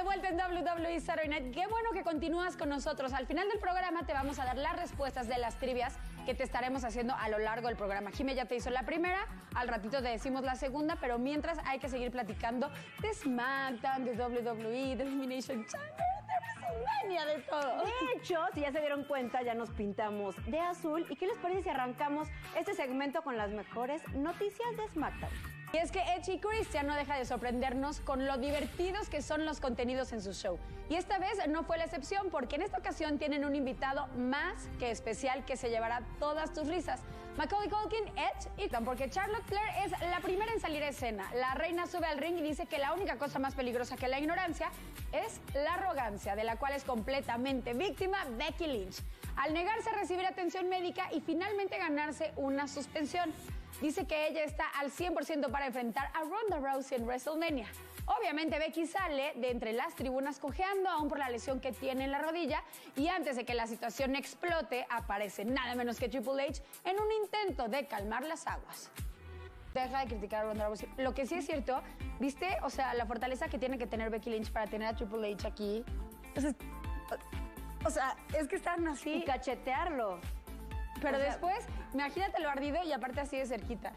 de vuelta en WWE Saturday Night. Qué bueno que continúas con nosotros. Al final del programa te vamos a dar las respuestas de las trivias que te estaremos haciendo a lo largo del programa. Jimé ya te hizo la primera, al ratito te decimos la segunda, pero mientras hay que seguir platicando de SmackDown, de WWE, de Elimination Chamber, de todo. De hecho, si ya se dieron cuenta, ya nos pintamos de azul. ¿Y qué les parece si arrancamos este segmento con las mejores noticias de SmackDown? Y es que Edge y Christian no deja de sorprendernos con lo divertidos que son los contenidos en su show. Y esta vez no fue la excepción porque en esta ocasión tienen un invitado más que especial que se llevará todas tus risas. Macaulay Culkin, Edge y porque Charlotte Flair es la primera en salir a escena. La reina sube al ring y dice que la única cosa más peligrosa que la ignorancia es la arrogancia, de la cual es completamente víctima Becky Lynch. Al negarse a recibir atención médica y finalmente ganarse una suspensión dice que ella está al 100% para enfrentar a Ronda Rousey en WrestleMania. Obviamente Becky sale de entre las tribunas cojeando aún por la lesión que tiene en la rodilla y antes de que la situación explote aparece nada menos que Triple H en un intento de calmar las aguas. Deja de criticar a Ronda Rousey. Lo que sí es cierto, ¿viste? O sea, la fortaleza que tiene que tener Becky Lynch para tener a Triple H aquí. O sea, o sea es que están así. Y cachetearlo. Pero O sea- después, imagínate lo ardido y aparte así de cerquita.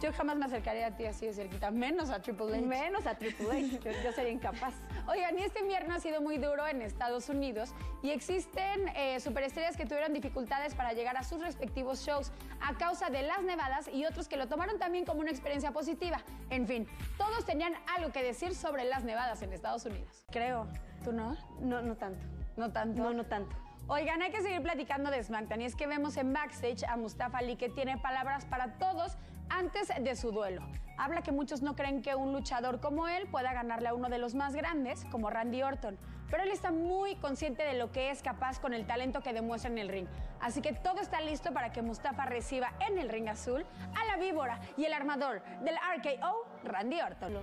Yo jamás me acercaría a ti así de cerquita, menos a Triple H. Menos a Triple H. Yo, yo sería incapaz. Oigan, y este invierno ha sido muy duro en Estados Unidos y existen eh, superestrellas que tuvieron dificultades para llegar a sus respectivos shows a causa de las nevadas y otros que lo tomaron también como una experiencia positiva. En fin, todos tenían algo que decir sobre las nevadas en Estados Unidos. Creo. ¿Tú no? No, no tanto. No tanto. No, no tanto. Oigan, hay que seguir platicando de SmackDown y es que vemos en backstage a Mustafa Ali que tiene palabras para todos antes de su duelo. Habla que muchos no creen que un luchador como él pueda ganarle a uno de los más grandes, como Randy Orton, pero él está muy consciente de lo que es capaz con el talento que demuestra en el ring. Así que todo está listo para que Mustafa reciba en el ring azul a la víbora y el armador del RKO, Randy Orton.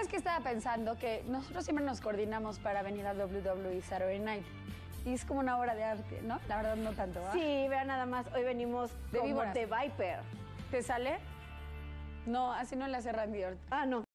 Es que estaba pensando que nosotros siempre nos coordinamos para venir a WWE Saturday Night. Y es como una obra de arte, ¿no? La verdad no tanto, ¿va? Sí, vean nada más. Hoy venimos De como víboras. de Viper. ¿Te sale? No, así no le hace Randy Orton. Ah, no.